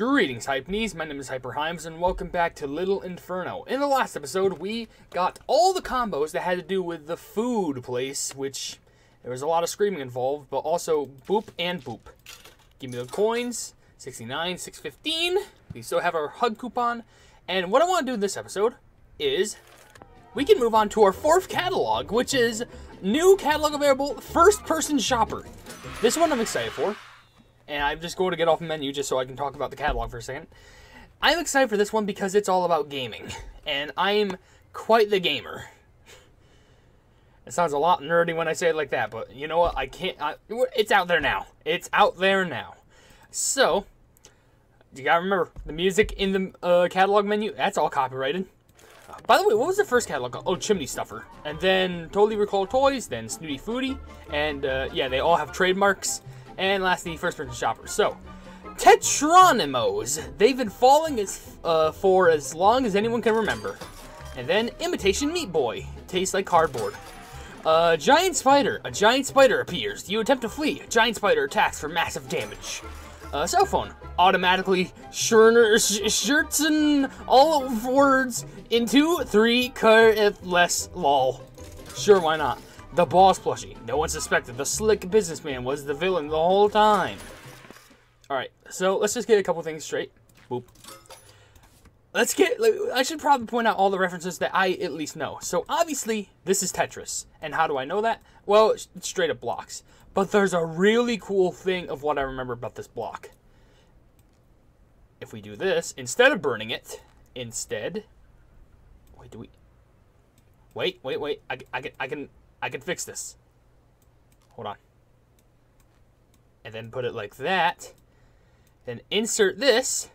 Greetings, Hypenese. My name is Hyper Himes, and welcome back to Little Inferno. In the last episode, we got all the combos that had to do with the food place, which there was a lot of screaming involved, but also boop and boop. Give me the coins, 69, 615. We still have our hug coupon. And what I want to do in this episode is we can move on to our fourth catalog, which is new catalog available, first person shopper. This one I'm excited for and I'm just going to get off the menu just so I can talk about the catalog for a second. I'm excited for this one because it's all about gaming, and I'm quite the gamer. It sounds a lot nerdy when I say it like that, but you know what? I can't. I, it's out there now. It's out there now. So, you gotta remember the music in the uh, catalog menu. That's all copyrighted. By the way, what was the first catalog? Oh, Chimney Stuffer, and then Totally Recall Toys, then Snooty Foodie, and uh, yeah, they all have trademarks. And lastly, first person shoppers. So, Tetronymos. They've been falling as, uh, for as long as anyone can remember. And then Imitation Meat Boy. Tastes like cardboard. A giant spider. A giant spider appears. You attempt to flee. A giant spider attacks for massive damage. A cell phone. Automatically shirts and all words into three less lol. Sure, why not? The boss plushie. No one suspected the slick businessman was the villain the whole time. Alright, so let's just get a couple things straight. Boop. Let's get, I should probably point out all the references that I at least know. So obviously, this is Tetris. And how do I know that? Well, it's straight up blocks. But there's a really cool thing of what I remember about this block. If we do this, instead of burning it, instead, wait, do we, wait, wait, wait, I, I, I can, I can fix this. Hold on. And then put it like that. Then insert this.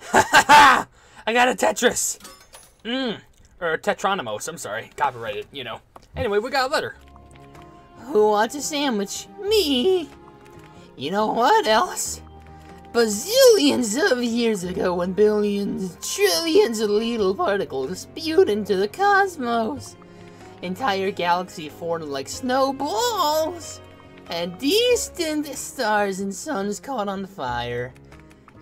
Ha ha ha! I got a Tetris! Mmm. Or Tetronymos, I'm sorry. Copyrighted, you know. Anyway, we got a letter. Who wants a sandwich? Me! You know what else? Bazillions of years ago when billions, trillions of little particles spewed into the cosmos entire galaxy formed like snowballs, and distant stars and suns caught on fire.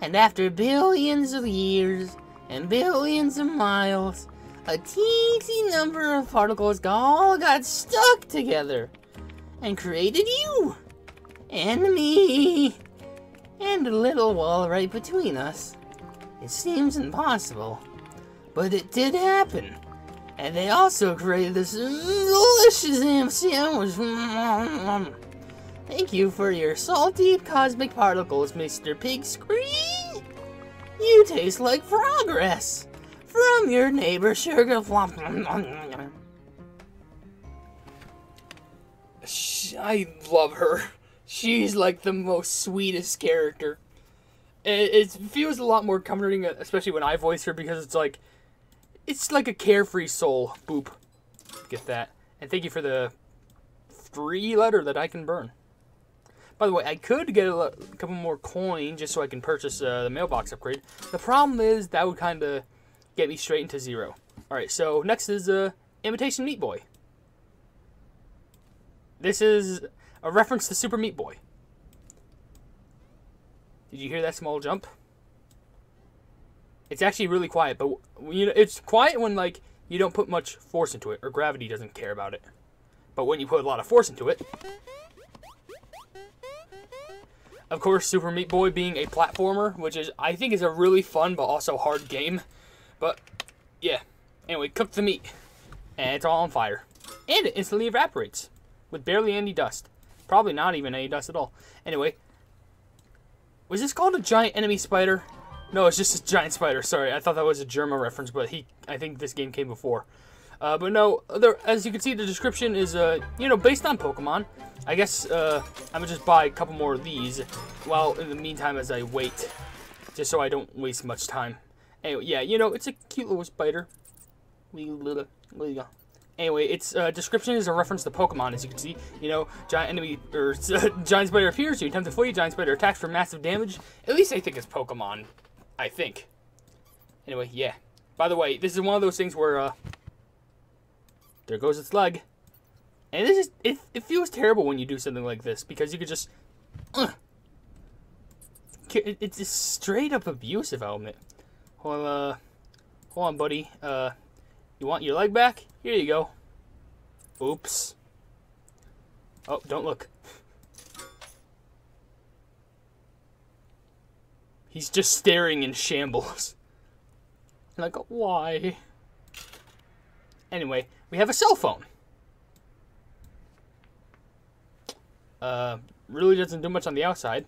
And after billions of years and billions of miles, a teensy number of particles all got stuck together and created you and me and a little wall right between us. It seems impossible, but it did happen. And they also created this delicious ham sandwich. Mm, mm, mm. Thank you for your salty cosmic particles, Mr. Pig Scree. You taste like progress from your neighbor Sugar Plumps. I love her. She's like the most sweetest character. It, it feels a lot more comforting, especially when I voice her, because it's like it's like a carefree soul. Boop. Get that. And thank you for the free letter that I can burn. By the way, I could get a, couple more coin just so I can purchase uh, the mailbox upgrade. The problem is that would kind of get me straight into zero. Alright, so next is uh, Imitation Meat Boy. This is a reference to Super Meat Boy. Did you hear that small jump? It's actually really quiet, but you know, it's quiet when like you don't put much force into it or gravity doesn't care about it. But when you put a lot of force into it, of course, Super Meat Boy being a platformer, which is I think is a really fun but also hard game. But yeah, anyway, cook the meat, and it's all on fire, and it instantly evaporates with barely any dust. Probably not even any dust at all. Anyway, was this called a giant enemy spider? No, it's just a giant spider. Sorry, I thought that was a Jerma reference, but he, I think this game came before. Uh, but no, there, as you can see, the description is, uh, you know, based on Pokemon. I guess uh, I'm gonna just buy a couple more of these. While in the meantime, as I wait, just so I don't waste much time. Anyway, yeah, you know, it's a cute little spider. Anyway, its uh, description is a reference to Pokemon, as you can see. You know, giant enemy or giant spider appears. You attempt to flee. Giant spider attacks for massive damage. At least I think it's Pokemon I think. Anyway, yeah. By the way, this is one of those things where, uh, there goes its leg. And this is, it, it feels terrible when you do something like this, because you could just, uh, it's a straight up abusive element. Well, uh, hold on, buddy. Uh, you want your leg back? Here you go. Oops. Oh, don't look. He's just staring in shambles. Like, why? Anyway, we have a cell phone. Uh, really doesn't do much on the outside.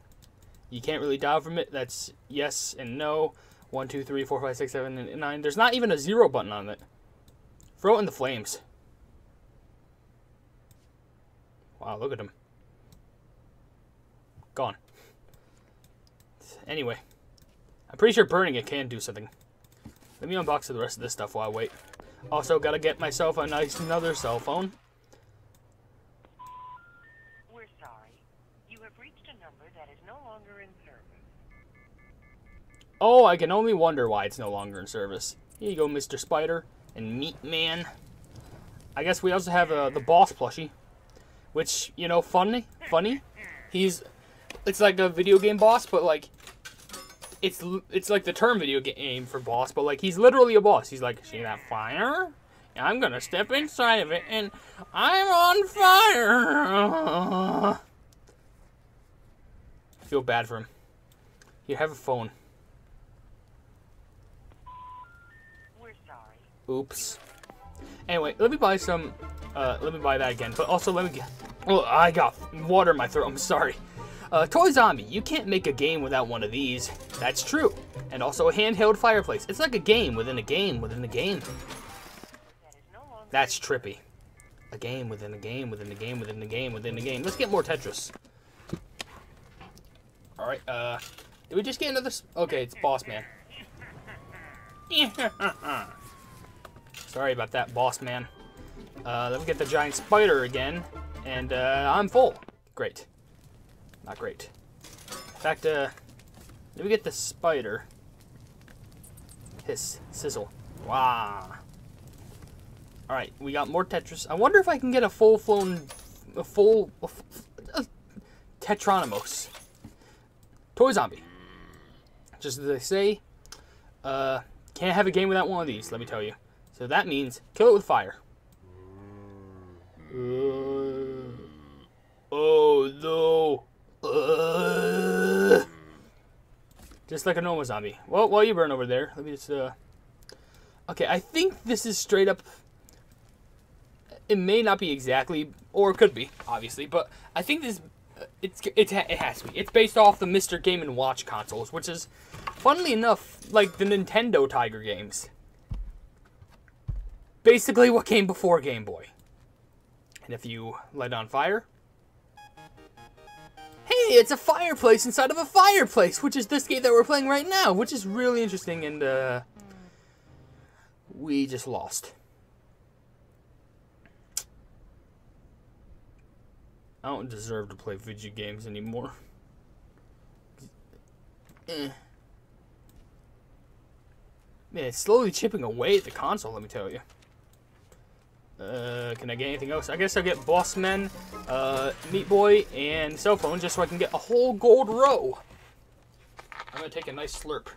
You can't really dial from it. That's yes and no. One, two, three, four, five, six, seven, and nine. There's not even a zero button on it. Throw it in the flames. Wow, look at him. Gone. Anyway, I'm pretty sure burning it can do something. Let me unbox the rest of this stuff while I wait. Also, gotta get myself a nice another cell phone. We're sorry. You have reached a number that is no longer in service. Oh, I can only wonder why it's no longer in service. Here you go, Mr. Spider and Meat Man. I guess we also have uh, the boss plushie, which you know, funny, funny. He's, it's like a video game boss, but like, it's it's like the term video game for boss, but like he's literally a boss. He's like, see that fire? I'm gonna step inside of it, and I'm on fire. I feel bad for him. You have a phone. We're sorry. Oops. Anyway, let me buy some. Uh, let me buy that again. But also, let me get. Oh, I got water in my throat. I'm sorry. Uh, Toy Zombie, you can't make a game without one of these. That's true. And also a handheld fireplace. It's like a game within a game within a game. That's trippy. A game within a game within a game within a game within a game. Let's get more Tetris. All right. Uh, did we just get another? Okay, it's Boss Man. Sorry about that, Boss Man. Uh, let me get the giant spider again, and uh, I'm full. Great. Not great. In fact, uh, let me get the spider. Hiss, sizzle. Wow. All right, we got more Tetris. I wonder if I can get a full-flown, a full, a. Toy Zombie. Just as they say, uh, can't have a game without one of these. Let me tell you. So that means kill it with fire. Uh, oh no. Just like a normal zombie. Well, while you burn over there, let me just uh. Okay, I think this is straight up. It may not be exactly, or it could be, obviously, but I think this. uh, It's it's it has to be. It's based off the Mr. Game and Watch consoles, which is, funnily enough, like the Nintendo Tiger games. Basically, what came before Game Boy. And if you light on fire, it's a fireplace inside of a fireplace, which is this game that we're playing right now, which is really interesting, and uh, we just lost. I don't deserve to play video games anymore. Eh. Man, it's slowly chipping away at the console, let me tell you. Uh, can I get anything else? I guess I'll get Boss Men, uh, Meat Boy, and cell phone just so I can get a whole gold row. I'm gonna take a nice slurp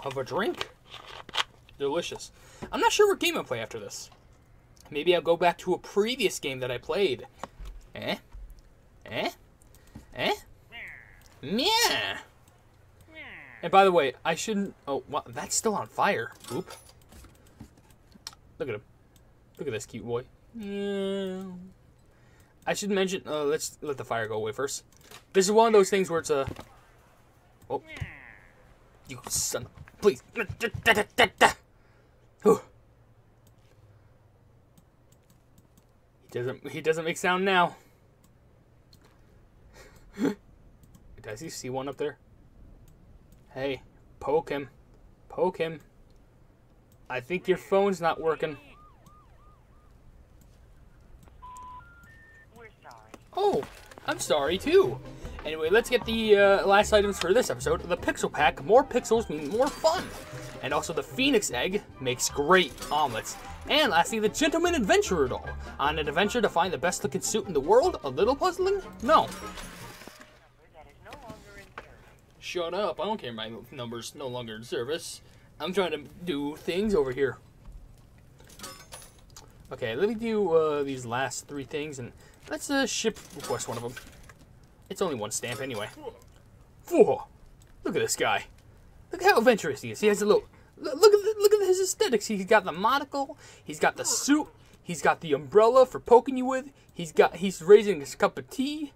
of a drink. Delicious. I'm not sure what game I'll play after this. Maybe I'll go back to a previous game that I played. Eh? Eh? Eh? Yeah. And by the way, I shouldn't. Oh, that's still on fire. Oop. Look at him. Look at this cute boy. Yeah. I should mention. Uh, let's let the fire go away first. This is one of those things where it's a. Oh. You son. of- Please. Whew. He doesn't. He doesn't make sound now. Does he see one up there? Hey, poke him. Poke him. I think your phone's not working. Oh, I'm sorry too. Anyway, let's get the uh, last items for this episode. The Pixel Pack. More pixels mean more fun. And also the Phoenix Egg makes great omelets. And lastly, the Gentleman Adventurer doll. On an adventure to find the best looking suit in the world? A little puzzling? No. shut up. I don't care my number's no longer in service. I'm trying to do things over here. Okay, let me do uh, these last three things, and let's uh, ship request one of them. It's only one stamp anyway. Whoa! Look at this guy. Look how adventurous he is. He has a little. Look look at the, look at his aesthetics. He's got the monocle. He's got the suit. He's got the umbrella for poking you with. He's got. He's raising his cup of tea.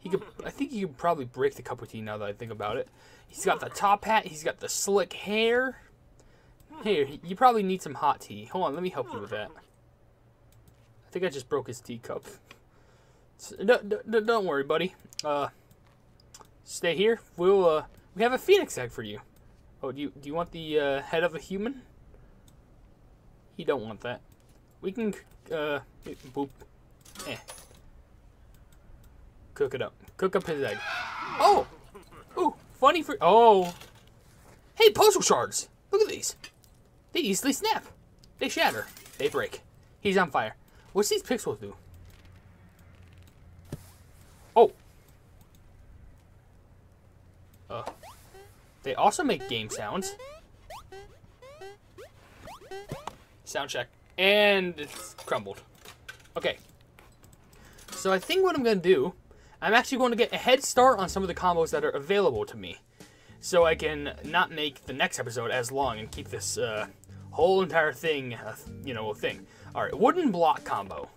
He could. I think he could probably break the cup of tea now that I think about it. He's got the top hat. He's got the slick hair. Here, you probably need some hot tea. Hold on, let me help you with that. I think I just broke his teacup. S- Don't, don't, worry, buddy. Uh, stay here. We'll uh, we have a phoenix egg for you. Oh, do you do you want the uh, head of a human? He don't want that. We can uh, boop. Eh. Cook it up. Cook up his egg. Oh, ooh, funny for oh. Hey, puzzle shards. Look at these. They easily snap. They shatter. They break. He's on fire. What's these pixels do? Oh. Uh. They also make game sounds. Sound check. And it's crumbled. Okay. So I think what I'm going to do, I'm actually going to get a head start on some of the combos that are available to me. So I can not make the next episode as long and keep this uh, whole entire thing, you know, a thing. All right, wooden block combo.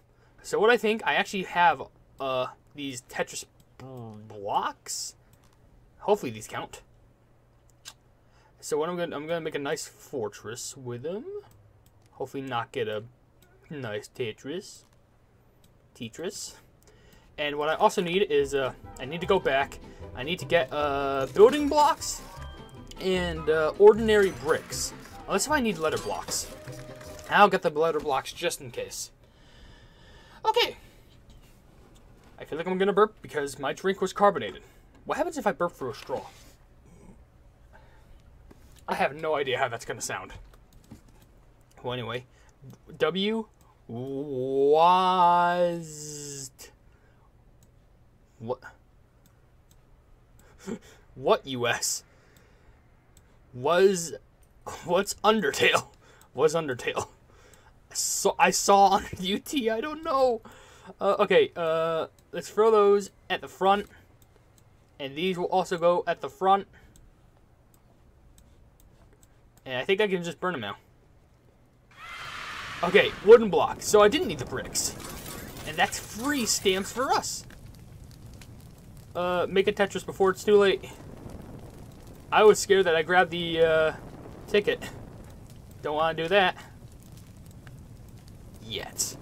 So what I think, I actually have uh, these Tetris blocks. Hopefully these count. So what I'm gonna, I'm gonna make a nice fortress with them. Hopefully not get a nice Tetris. Tetris. And what I also need is, uh, I need to go back. I need to get uh, building blocks and uh, ordinary bricks. Unless if I need letter blocks. I'll get the letter blocks just in case. Okay. I feel like I'm gonna burp because my drink was carbonated. What happens if I burp through a straw? I have no idea how that's gonna sound. Well, anyway, W was what? what U.S. was what's Undertale? What's Undertale? So I saw on UT. I don't know. Uh, okay, uh, let's throw those at the front, and these will also go at the front. And I think I can just burn them now. Okay, wooden block. So I didn't need the bricks. And that's free stamps for us. Uh, make a Tetris before it's too late. I was scared that I grabbed the, uh, ticket. Don't want to do that. Yet.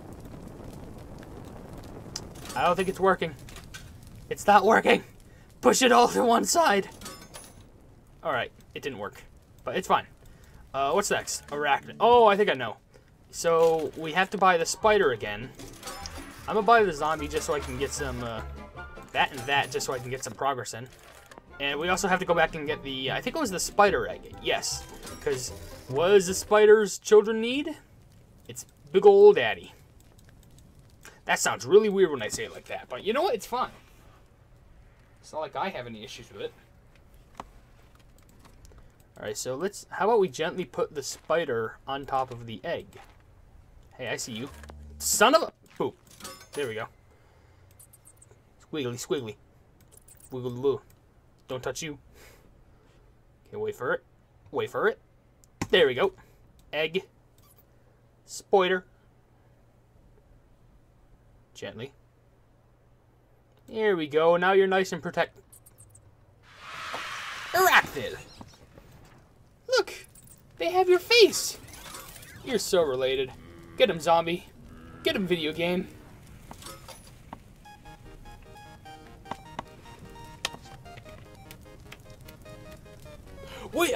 I don't think it's working. It's not working. Push it all to one side. Alright, it didn't work. But it's fine. Uh, what's next? Arachnid. Oh, I think I know. So, we have to buy the spider again. I'm gonna buy the zombie just so I can get some, uh, that and that just so I can get some progress in. And we also have to go back and get the, I think it was the spider egg. Yes. Because what does the spider's children need? It's big old daddy. That sounds really weird when I say it like that, but you know what? It's fine. It's not like I have any issues with it. Alright, so let's, how about we gently put the spider on top of the egg? Hey, I see you. Son of a, boop. There we go. Squiggly, squiggly. Wiggle loo. Don't touch you. Okay, wait for it. Wait for it. There we go. Egg. Spoiler. Gently. There we go. Now you're nice and protect. Arachnid. Look, they have your face. You're so related. Get him, zombie. Get him, video game.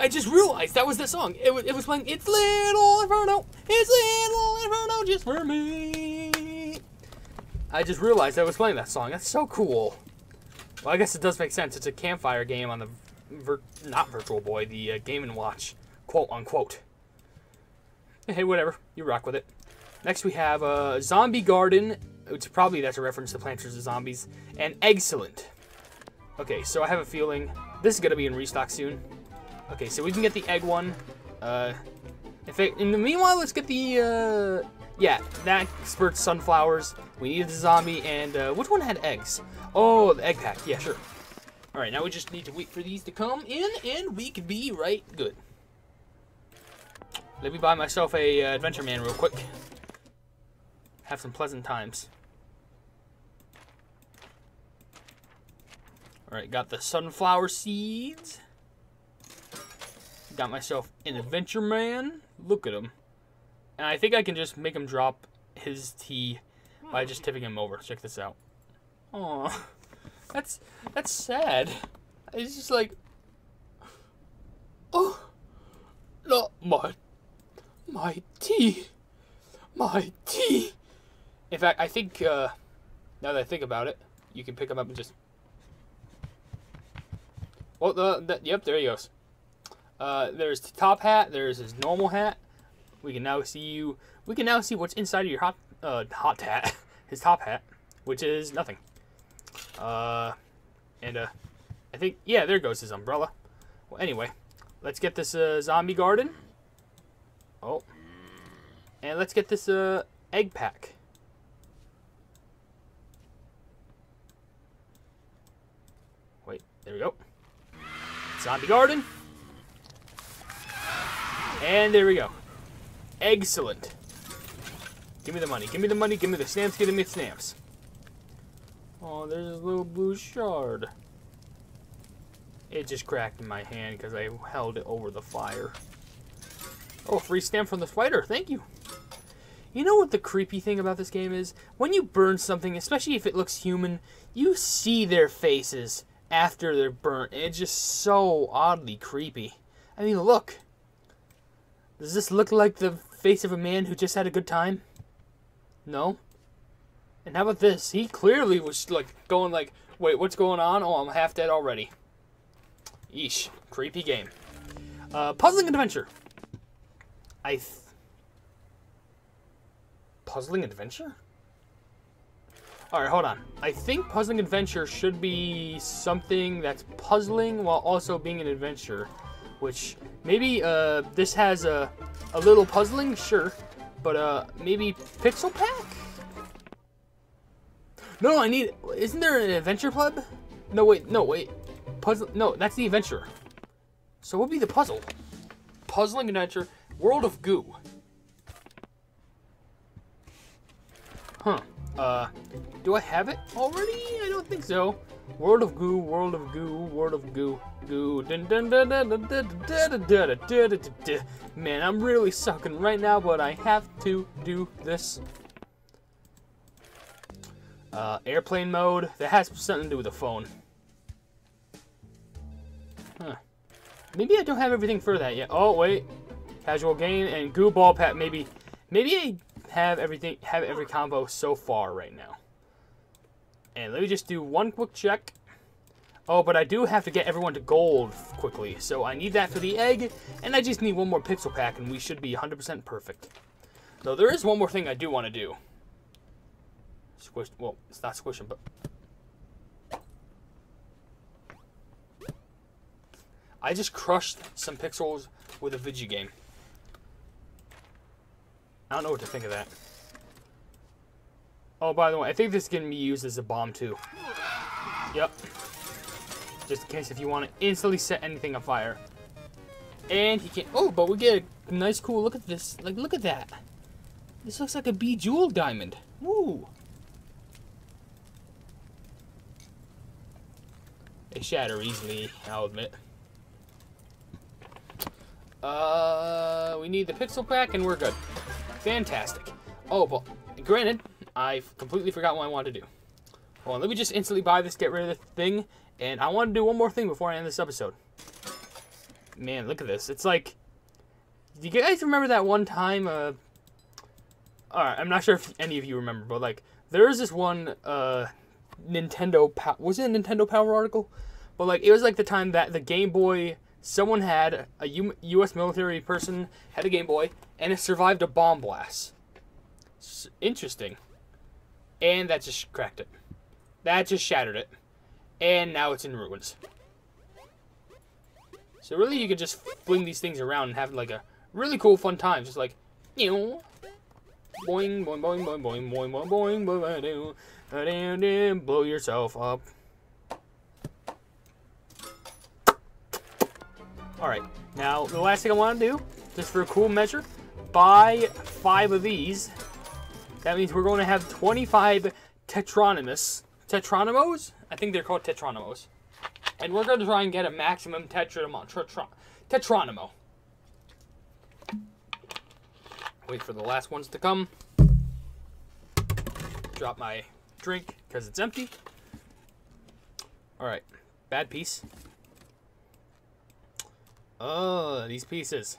I just realized that was the song. It was, it was playing It's Little Inferno, It's Little Inferno just for me. I just realized I was playing that song. That's so cool. Well, I guess it does make sense. It's a campfire game on the, vir- not Virtual Boy, the uh, Game and Watch, quote unquote. Hey, whatever. You rock with it. Next we have uh, Zombie Garden, which probably that's a reference to Plants vs. Zombies, and Excellent. Okay, so I have a feeling This is gonna be in restock soon. Okay, so we can get the egg one. Uh, if it, in the meanwhile, let's get the uh, yeah, that spurts sunflowers. We needed the zombie, and uh, which one had eggs? Oh, the egg pack. Yeah, sure. All right, now we just need to wait for these to come in, and we could be right good. Let me buy myself a uh, Adventure Man real quick. Have some pleasant times. All right, got the sunflower seeds. Got myself an Adventure Man. Look at him. And I think I can just make him drop his tea by just tipping him over. Check this out. Oh, that's that's sad. It's just like, oh, not my my tea, my tea. In fact, I think uh, now that I think about it, you can pick him up and just. The, the yep, there he goes. Uh, there's the top hat. There's his normal hat. We can now see you. We can now see what's inside of your hot uh, hot hat, his top hat, which is nothing. Uh, and uh, I think yeah, there goes his umbrella. Well, anyway, let's get this uh, zombie garden. Oh, and let's get this uh egg pack. Wait, there we go. Zombie garden. And there we go. Excellent. Give me the money. Give me the money. Give me the stamps. Give me the stamps. Oh, there's a little blue shard. It just cracked in my hand because I held it over the fire. Oh, free stamp from the spider. Thank you. You know what the creepy thing about this game is? When you burn something, especially if it looks human, you see their faces after they're burnt. It's just so oddly creepy. I mean, look. Does this look like the face of a man who just had a good time? No? And how about this? He clearly was like going like, wait, what's going on? Oh, I'm half dead already. Yeesh. Creepy game. Uh, puzzling adventure. I... Puzzling adventure? Alright, hold on. I think puzzling adventure should be something that's puzzling while also being an adventure. Which, maybe uh, this has a, a little puzzling, sure. But uh, maybe Pixel Pack? No, I need... Isn't there an adventure club? No, wait, no, wait. Puzzle... No, that's the adventure. So what would be the puzzle? Puzzling adventure, World of Goo. Huh. Uh, do I have it already? I don't think so. World of Goo, World of Goo, World of Goo, Man, I'm really sucking right now, but I have to do this. Uh, airplane mode. That has something to do with the phone. Huh. Maybe I don't have everything for that yet. Oh, wait. Casual game and goo ball pat. Maybe, maybe I have everything, have every combo so far right now. And let me just do one quick check. Oh, but I do have to get everyone to gold quickly. So I need that for the egg, and I just need one more pixel pack, and we should be 100% perfect. Though there is one more thing I do want to do. Squish, well, it's not squishing, but... I just crushed some pixels with a video game. I don't know what to think of that. Oh, by the way, I think this can be used as a bomb too. Yep. Just in case if you want to instantly set anything on fire. And he can't. Oh, but we get a nice, cool look at this. Like, look at that. This looks like a bejeweled diamond. Woo. They shatter easily, I'll admit. Uh, we need the pixel pack and we're good. Fantastic. Oh, but granted, I completely forgot what I wanted to do. Well, let me just instantly buy this, get rid of the thing, and I want to do one more thing before I end this episode. Man, look at this. It's like, do you guys remember that one time? Uh, Alright, I'm not sure if any of you remember, but like, there was this one uh, Nintendo, Pow- was it a Nintendo Power article? But like, it was like the time that the Game Boy, someone had, a U- U.S. military person had a Game Boy, and it survived a bomb blast. Interesting. And that just cracked it. That just shattered it. And now it's in ruins. So really, you could just fling these things around and have like a really cool, fun time. Just like, you know, boing, boing, boing, boing, boing, boing, boing, boing, boing, boing, boing, boing, blow yourself up. All right, now the last thing I want to do, just for a cool measure, buy five of these. That means we're going to have 25 Tetronymous. Tetronymos? I think they're called Tetronymos. And we're going to try and get a maximum tetronymo. Tetron- Tetronymo. Wait for the last ones to come. Drop my drink because it's empty. Alright, bad piece. Oh, these pieces.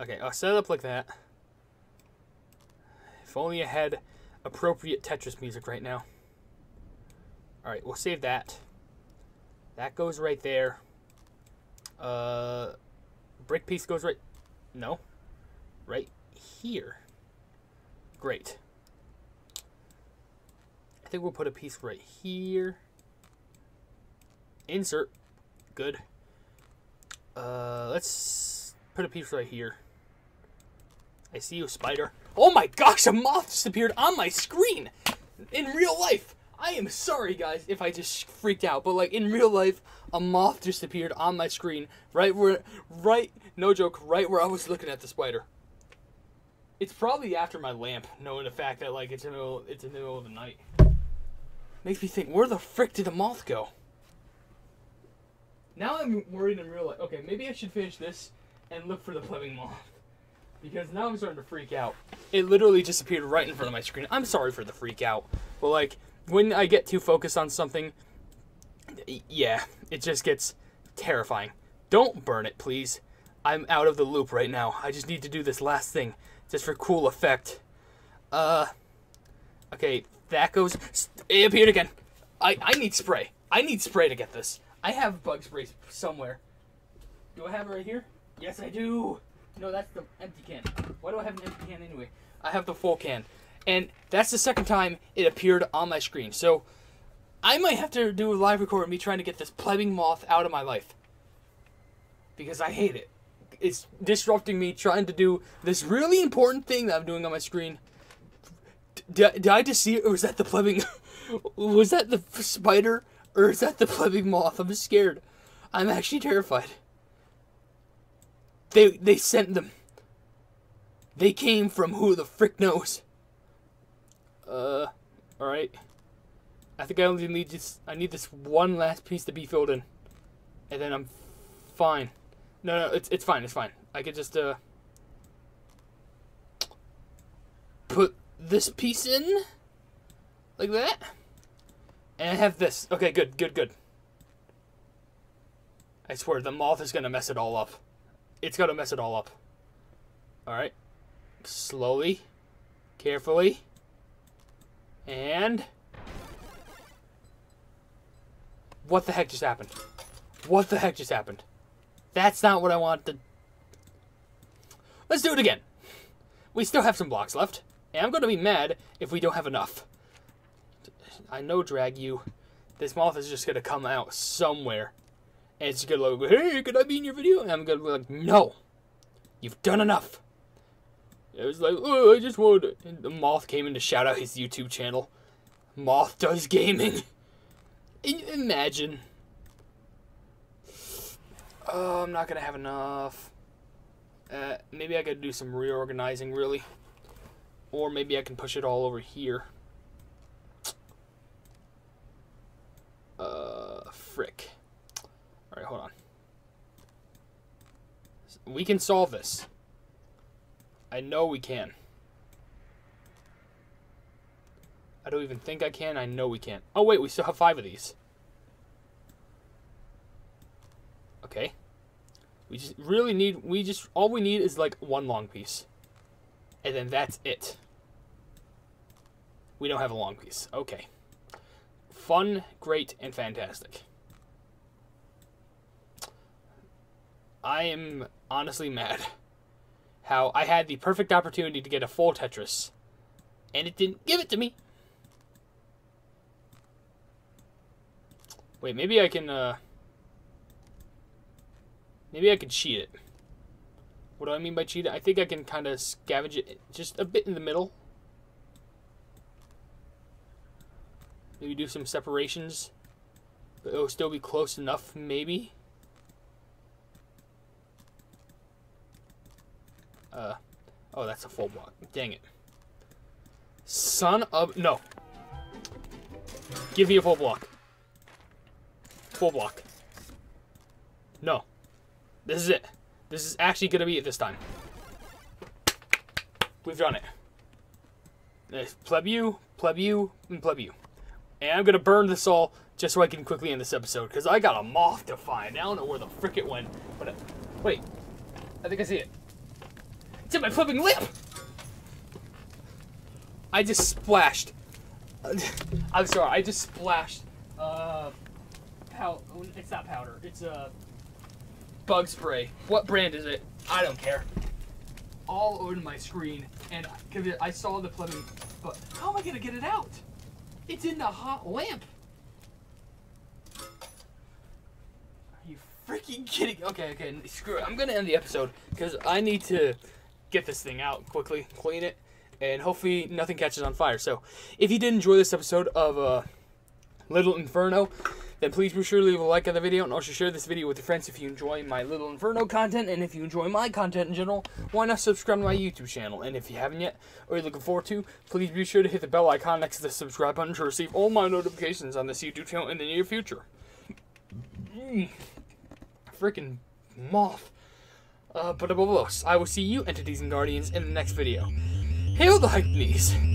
Okay, I'll set it up like that. If only I had appropriate Tetris music right now. Alright, we'll save that. That goes right there. Uh, brick piece goes right. No. Right here. Great. I think we'll put a piece right here. Insert. Good. Uh, let's put a piece right here. I see you, spider. Oh my gosh, a moth just appeared on my screen in real life. I am sorry, guys, if I just freaked out, but like in real life, a moth just appeared on my screen right where, right, no joke, right where I was looking at the spider. It's probably after my lamp, knowing the fact that like it's in the middle, it's in the middle of the night. Makes me think, where the frick did the moth go? Now I'm worried in real life. Okay, maybe I should finish this and look for the flaming moth. Because now I'm starting to freak out. It literally just appeared right in front of my screen. I'm sorry for the freak out. But like, when I get too focused on something, yeah, it just gets terrifying. Don't burn it, please. I'm out of the loop right now. I just need to do this last thing. Just for cool effect. Uh, okay, that goes. It appeared again. I, I need spray. I need spray to get this. I have bug spray somewhere. Do I have it right here? Yes, I do. No, that's the empty can. Why do I have an empty can anyway? I have the full can. And that's the second time it appeared on my screen. So I might have to do a live record of me trying to get this plaguing moth out of my life. Because I hate it. It's disrupting me trying to do this really important thing that I'm doing on my screen. Did, did I just see it, or was that the plaguing? was that the spider, or is that the plaguing moth? I'm scared. I'm actually terrified. They they sent them. They came from who the frick knows. Uh, all right. I think I only need this. I need this one last piece to be filled in, and then I'm fine. No, no, it's it's fine. It's fine. I could just uh put this piece in like that, and I have this. Okay, good, good, good. I swear the moth is gonna mess it all up. It's gonna mess it all up. All right, slowly, carefully, and what the heck just happened? What the heck just happened? That's not what I wanted. Let's do it again. We still have some blocks left, and I'm going to be mad if we don't have enough. I know, drag you. This moth is just going to come out somewhere, and it's going to like, hey, could I be in your video? And I'm going to be like, no, you've done enough. It was like, oh, I just wanted. And the moth came in to shout out his YouTube channel. Moth does gaming. Imagine. Oh, I'm not gonna have enough. Uh, maybe I could do some reorganizing, really. Or maybe I can push it all over here. Uh, frick. Alright, hold on. We can solve this. I know we can. I don't even think I can. I know we can. Oh, wait, we still have five of these. Okay. We just really need, we just, all we need is like one long piece. And then that's it. We don't have a long piece. Okay. Fun, great, and fantastic. I am honestly mad how I had the perfect opportunity to get a full Tetris, and it didn't give it to me. Wait, maybe I can, uh... Maybe I can cheat it. What do I mean by cheat it? I think I can kind of scavenge it just a bit in the middle. Maybe do some separations. But it'll still be close enough, maybe. Uh, oh, that's a full block. Dang it. Son of... No. Give me a full block. Full block. No. This is it. This is actually going to be it this time. We've done it. Pleb and pleb you. And I'm going to burn this all just so I can quickly end this episode. Because I got a moth to find. I don't know where the frick it went. But, uh, wait. I think I see it. In my flipping lip! I just splashed. I'm sorry, I just splashed. Uh, pow- it's not powder. It's a uh, bug spray. What brand is it? I don't care. All over my screen, and I saw the plumbing. But how am I gonna get it out? It's in the hot lamp. Are you freaking kidding? Okay, okay, screw it. I'm gonna end the episode because I need to get this thing out quickly, clean it, and hopefully nothing catches on fire. So, if you did enjoy this episode of uh, Little Inferno, then please be sure to leave a like on the video and also share this video with your friends if you enjoy my Little Inferno content. And if you enjoy my content in general, why not subscribe to my YouTube channel? And if you haven't yet, or you're looking forward to, please be sure to hit the bell icon next to the subscribe button to receive all my notifications on this YouTube channel in the near future. Mm. Freaking moth. Uh, but above else, I will see you, entities and guardians, in the next video. Hail the Hypenese!